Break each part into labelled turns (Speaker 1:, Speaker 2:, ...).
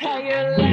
Speaker 1: How you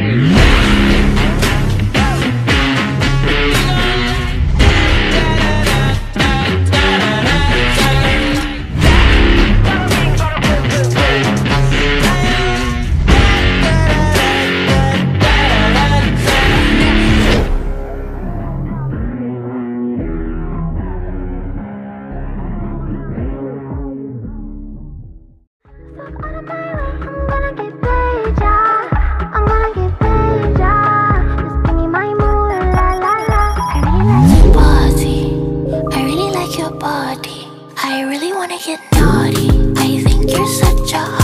Speaker 1: get naughty. I think you're such a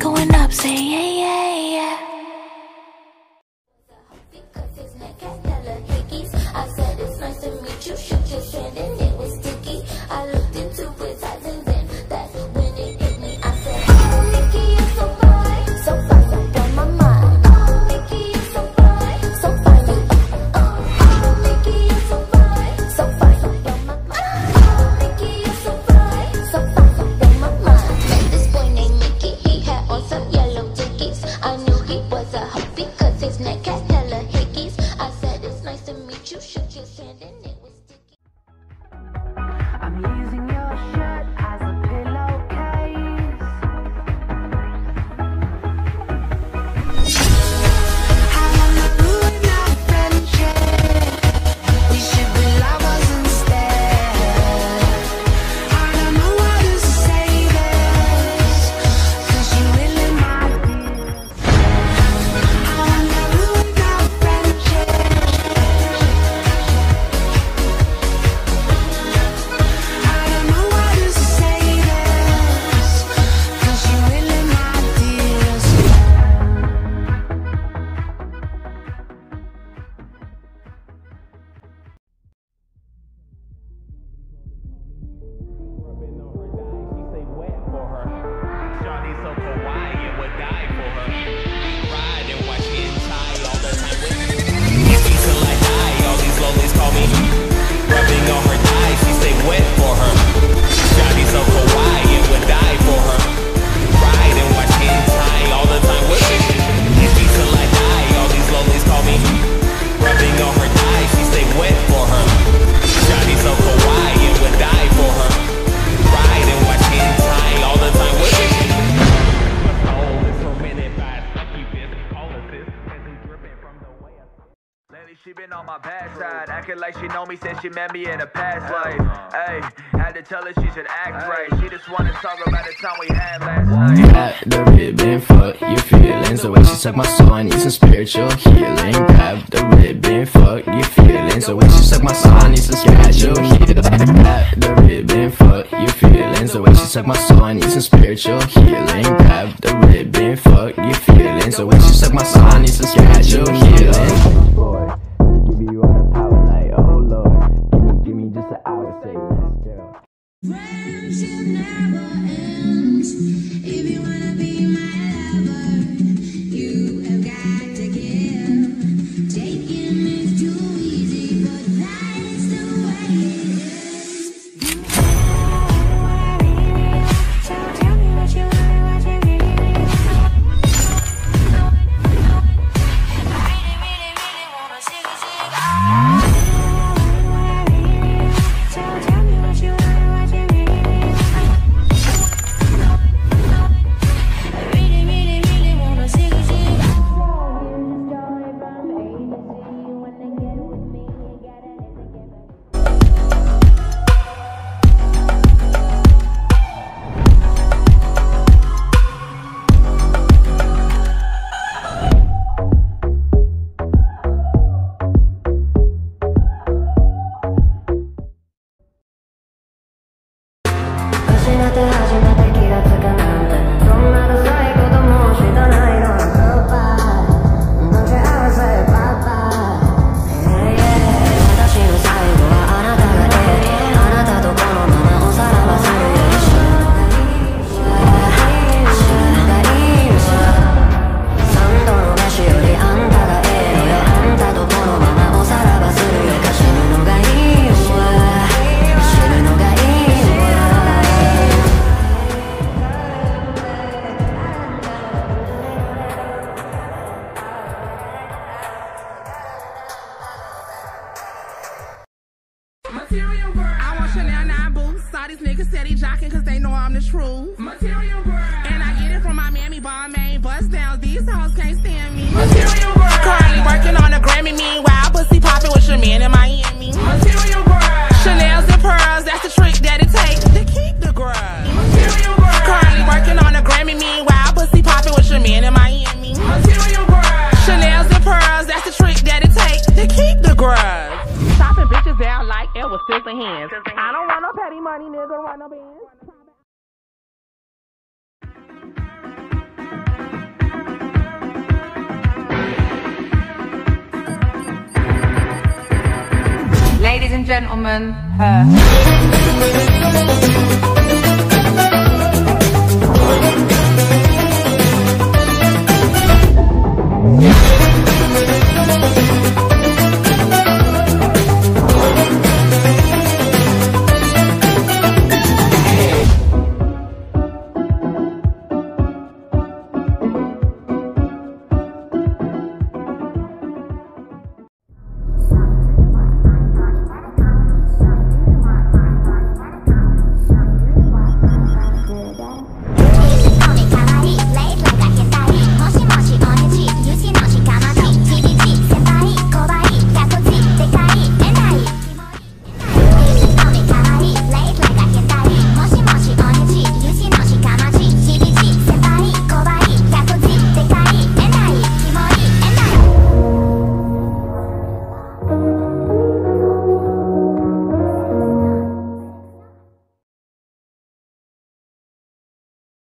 Speaker 1: going up, say yeah.
Speaker 2: pad Acting like she know me since she met me in a past life. Hey, had to tell her she should act right. She just wanted sorrow by the time we had last night.
Speaker 3: At the ribbon, fuck your feelings. The way she suck my soul, I need some spiritual healing. Grab the ribbon, fuck your feelings. The way she suck my soul, I need some spiritual healing. Grab the ribbon, fuck your feelings. The way she suck my soul, I need some spiritual healing. Grab the ribbon, fuck your feelings. The way she suck my soul, I need some spiritual healing.
Speaker 4: never ends. If you wanna be my lover.
Speaker 5: Material girl. I want Chanel 9 boots. All these niggas steady jocking cause they know I'm the truth. Material girl. And I get it from my mammy, Balmain. Bust down, these hoes can't stand me. Material girl. Currently working on a Grammy, meanwhile, pussy popping with your man in Miami. Material hands. Don't want no petty money, nigga. Don't want no bands.
Speaker 6: Ladies and gentlemen, her.